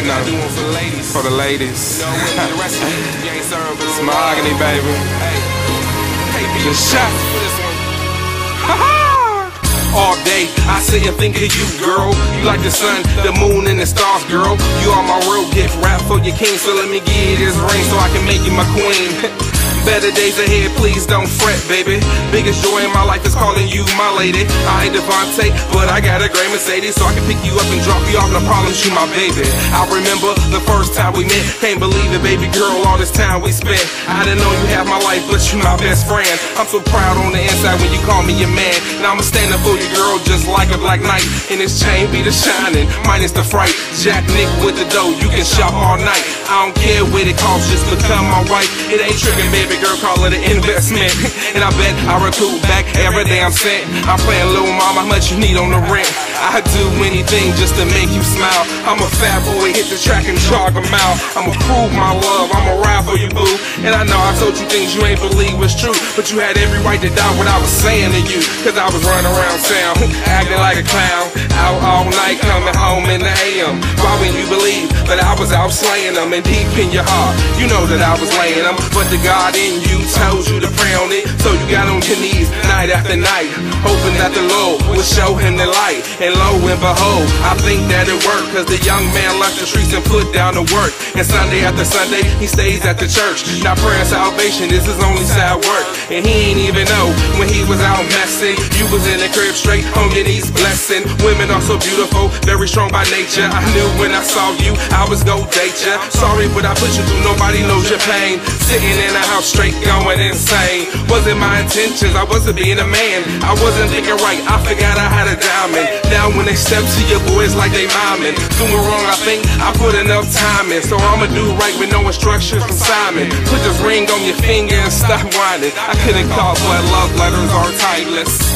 I gotta for the ladies. For the ladies. Little Mahogany, baby. Hey, hey, be a. All day, I sit and think of you, girl. You like the sun, the moon, and the stars, girl. You are my real gift, rap for your king. So let me give you this ring so I can make you my queen. Better days ahead, please don't fret, baby. Biggest joy in my life is calling you my lady. I ain't Devontae, but I got a gray Mercedes, so I can pick you up and drop you off. No problem, you my baby. I remember the first time we met. Can't believe it, baby girl, all this time we spent. I didn't know you had my life, but you my best friend. I'm so proud on the inside when you call me your man. And I'ma stand up for you, girl, just like a black knight. And this chain be the shining, minus the fright. Jack Nick with the dough, you can shop all night. I don't care what it costs, just become my wife. It ain't tricking, baby girl, call it an investment. And I bet I recoup back every day I'm sent. I'm playing little mama, much you need on the rent. I do anything just to make you smile. I'm a fat boy, hit the track and jog a mile. I'ma prove my love, I'ma ride for you, boo. And I know I told you things you ain't believe was true. But you had every right to doubt what I was saying to you. Cause I was running around town, acting like a clown. All night, coming home in the AM. Why wouldn't you believe that I was out slaying them? And deep in your heart, you know that I was laying them. But the God in you told you to pray on it. So you got on your knees night after night, hoping that the Lord would show him the light. And lo and behold, I think that it worked. Cause the young man left the streets and put down the work. And Sunday after Sunday, he stays at the church. Now prayer and salvation is his only side work. And he ain't even know when he was out messing. You was in the crib straight on your knees blessing. Women are so beautiful, very strong by nature. I knew when I saw you, I was gon' date ya. Sorry, but I put you through, nobody knows your pain. Sitting in a house straight going insane. Wasn't my intentions, I wasn't being a man. I wasn't thinking right, I forgot I had a diamond. Now when they step to your boys like they miming. Doing wrong, I think I put enough time in. So I'ma do right with no instructions from Simon. Put this ring on your finger and stop whining. I couldn't call, but love letters are timeless.